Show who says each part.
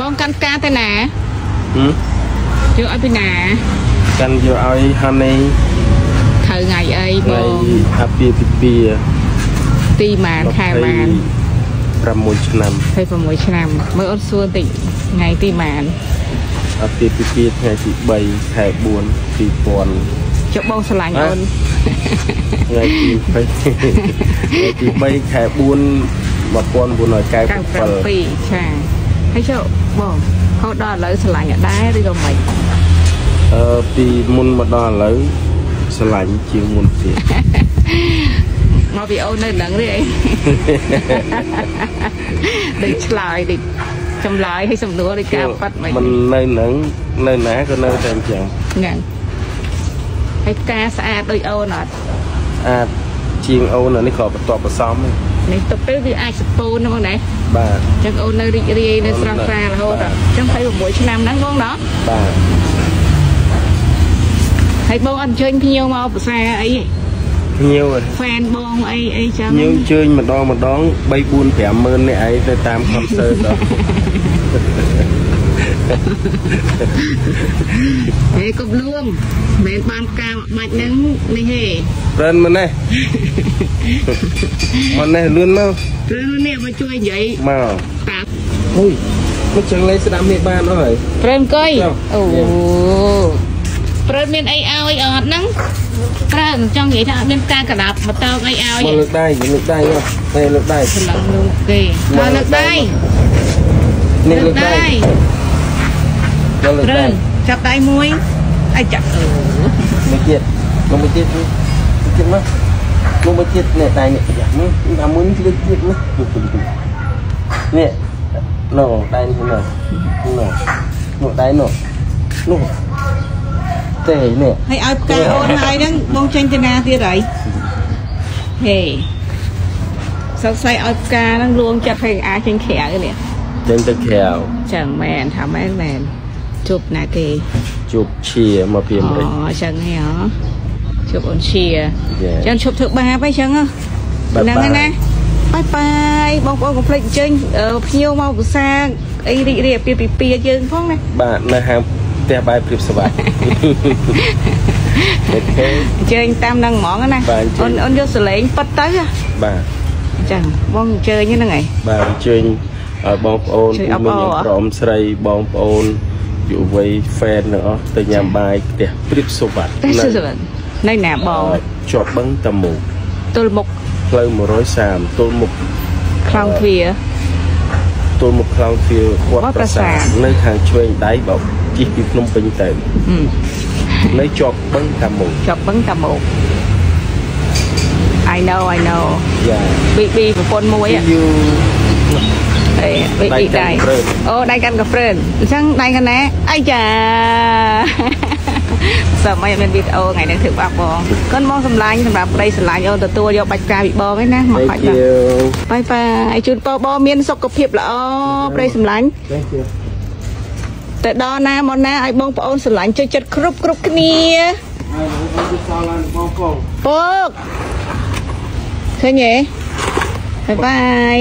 Speaker 1: បងកាន់ផ្កាទៅណា
Speaker 2: ហឹម
Speaker 1: យកឲ្យពីណា
Speaker 2: កាន់យកឲ្យហានី
Speaker 1: ត្រូវថ្ងៃអីប
Speaker 2: ថ្ងៃ
Speaker 1: ង
Speaker 2: អាពាហ៍ពិពាហ៍
Speaker 1: ទីម៉ានខែម៉ាន
Speaker 2: 6ឆ្នាំ
Speaker 1: 26ឆ្នាំមើលអូនសួរតិចថ្ងៃទីម៉ាន
Speaker 2: អាពាហ៍ពិពាហ៍ថ្ងៃទី3ខែ4 2000
Speaker 1: ចុះបងស្រឡាញ់អូន
Speaker 2: ថ្ងៃទី20ថ្ងៃទី3ខែ4 1997
Speaker 1: 97ចា ហើយចុះបងហូតដល់ឥឡូវស្រឡាញ់អត់ដែរឬក៏មិន
Speaker 2: អឺពីមុនមកដល់ឥឡូវស្រឡាញ់ជាងមុនទៀត
Speaker 1: មកពីអូននៅដឹងទេអីដូចឆ្លើយដូចចម្លើយឲ្យសំណួរដូចការប៉ាត់មិន
Speaker 2: มันនៅនឹងនៅណាក៏នៅតែអញ្ចឹង
Speaker 1: ហ្នឹងហើយផ្កាស្អាតដូចអូនអត់
Speaker 2: អាចជាងអូនអានេះក៏បន្ទាប់បន្សំហ្នឹង
Speaker 1: នេះទៅពេលវាអាចសពូនហ្នឹងបងណា
Speaker 2: បាទ
Speaker 1: ចឹងអូននៅរីករាយនៅស្រស់ស្រាយរហូតដល់ចឹង26ឆ្នាំហ្នឹងបងណោះ
Speaker 2: បាទ
Speaker 1: ហើយបងអត់អញ្ជើញភ្ញៀវមកភាសាអីទេ
Speaker 2: ភ្ញៀវហ៎
Speaker 1: ហ្វេនបងអីអីចឹង
Speaker 2: ភ្ញៀវអញ្ជើញម្ដងម្ដង3 4 5ម៉ឺននេះឯងទៅតាម concert ដល់
Speaker 1: ហេកុំលួងមិនមែនបានផ្កាមកបាច់ហ្នឹងនេះហេ
Speaker 2: ព្រិនមកនេះមកនេះលឿនមក
Speaker 1: ព្រោះនេះមកជួយនិយាយ
Speaker 2: មក
Speaker 1: តា
Speaker 2: អុយមកចឹងលេងស្ដាប់នេះបានអស់ហើយ
Speaker 1: ព្រឹមកុយ
Speaker 2: ចុះ
Speaker 1: អូព្រឹមមានអីឲ្យអត់ហ្នឹងព្រឹមចង់និយាយថាអត់មានផ្កាកដាប់បតោកអីឲ្យ
Speaker 2: មកលើកដៃលើកដៃមកនេះលើកដៃ
Speaker 1: ឆ្លងលោកគេមកលើកដៃ
Speaker 2: នេះលើកដៃ
Speaker 1: ដៃ
Speaker 2: មកលើក
Speaker 1: ព្រឹ
Speaker 2: ដៃ
Speaker 1: មចាប់ដៃមួយអីចាក់អឺ
Speaker 2: មួយទៀតមកមួយទៀតមួយទៀតមកមកមួយទៀតនេះដៃនេះយ៉ានេះអាមួយនេះលើកទៀតមកនេះនោះដៃនេះនោះនោះនោះដៃនោះនោះទេនេះ
Speaker 1: ហើយឲ្យផ្កាអូនហើយហ្នឹងបងចេញទៅណាទៀតហើយហេសង្ស័យឲ្យផ្កាហ្នឹងលួងចិត្តឲ្យអាចចេញក្រៅនេះ
Speaker 2: ចេញទៅក្រៅ
Speaker 1: ចឹងមែនថាមែនមែន ជប់ណាគេ
Speaker 2: ជួបឈៀមកពីអាមេរិក
Speaker 1: អូចឹងហ៎ជប់អូនឈៀ
Speaker 2: ចា
Speaker 1: ចឹងឈប់ធ្វើបាបអីចឹងហ៎
Speaker 2: បាយបាយ
Speaker 1: ហ្នឹងហើយណាបាយបាយបងប្អូនកុំភ្លេចអញ្ជើញអឺភ្ញៀវមកភាសាអីរីករាយពីពីពីយើងផងណា
Speaker 2: បាទនៅហាងផ្ទះបាយព្រៀបសវ័យអូខេ
Speaker 1: អញ្ជើញតាមហ្នឹងហ្មងណា
Speaker 2: បាទអញ្ជើ
Speaker 1: អូ
Speaker 2: ញ
Speaker 1: នអូនយកសលេងប៉ិតទៅណា
Speaker 2: បាទ
Speaker 1: ចឹងបងអញ្ជើញហ្នឹងហើយ
Speaker 2: បាទអញ្ជើញឲ្យបងប្អូន
Speaker 1: ជួយ
Speaker 2: ពី
Speaker 1: អប
Speaker 2: មិញ
Speaker 1: អរ
Speaker 2: ក្រមស្រីបងប្អូន យុវវ័យ fan ទាំងអស់ទៅញ៉ាំបាយផ្ទះព្រៀបសុវត្ថិ
Speaker 1: តែសួននៅណាបង
Speaker 2: អឺជាប់បឹងតាមូ
Speaker 1: ទល់មុខ
Speaker 2: ផ្លូវ130ទល់មុខ
Speaker 1: ខ្លោងទ្វារ
Speaker 2: ទល់មុខខ្លោងទ្វារវ
Speaker 1: វត្ត
Speaker 2: ត្ត
Speaker 1: ប្រា
Speaker 2: ប្រា
Speaker 1: សា
Speaker 2: សា
Speaker 1: ទ
Speaker 2: ទនៅខាងឆ្វេងដៃបើជិះពីភ្នំពេញទៅ
Speaker 1: ហឹម
Speaker 2: នៅជាប់បឹងតាមូ
Speaker 1: ជាប់បឹងតាមុខ I know I know
Speaker 2: យ៉ា
Speaker 1: BB ប្រពន្ធមួយហ៎
Speaker 2: you
Speaker 1: អេ BB
Speaker 2: ដៃ
Speaker 1: ដៃ
Speaker 2: កាន់ព្រើន
Speaker 1: អូដៃកាន់កាហ្វ្រើនអញ្ចឹងដៃកណាអាយចាសម័យអត់មានវីដេអូថ្ងៃនេះធ្វើបាក់បងកូនបងសម្លាញ់សម្រាប់ប្តីសម្លាញ់អូនទទួលយកបាច់ផ្កាពីបងឯណាមកបាច់
Speaker 2: Thank
Speaker 1: បាទ
Speaker 2: you
Speaker 1: បាយបាយជូនពរបងមានសុខភាពល្អប្តីសម្លាញ់
Speaker 2: Thank you
Speaker 1: ទៅដល់ណាមកណាឲ្យបងប្អូនស្រឡាញ់ជួយចិត្តគ្រប់គ្រប់គ្នា
Speaker 2: ហើយបងទៅសល់ឡើងបងប្អូន
Speaker 1: ពុកឃើញទេបាយបាយ